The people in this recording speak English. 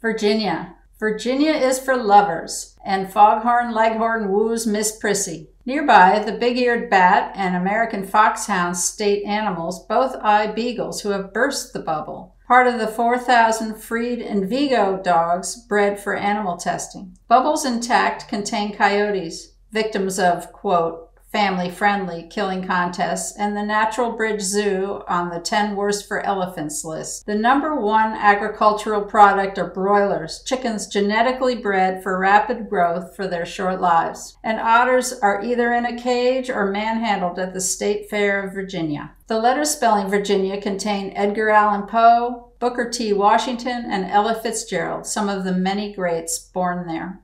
Virginia. Virginia is for lovers, and Foghorn Leghorn woos Miss Prissy. Nearby, the big-eared bat and American foxhound state animals both eye beagles who have burst the bubble, part of the 4,000 freed Envigo dogs bred for animal testing. Bubbles intact contain coyotes, victims of, quote, family friendly killing contests, and the Natural Bridge Zoo on the 10 worst for elephants list. The number one agricultural product are broilers, chickens genetically bred for rapid growth for their short lives. And otters are either in a cage or manhandled at the State Fair of Virginia. The letters spelling Virginia contain Edgar Allan Poe, Booker T. Washington, and Ella Fitzgerald, some of the many greats born there.